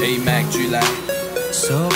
Hey Mac, July. So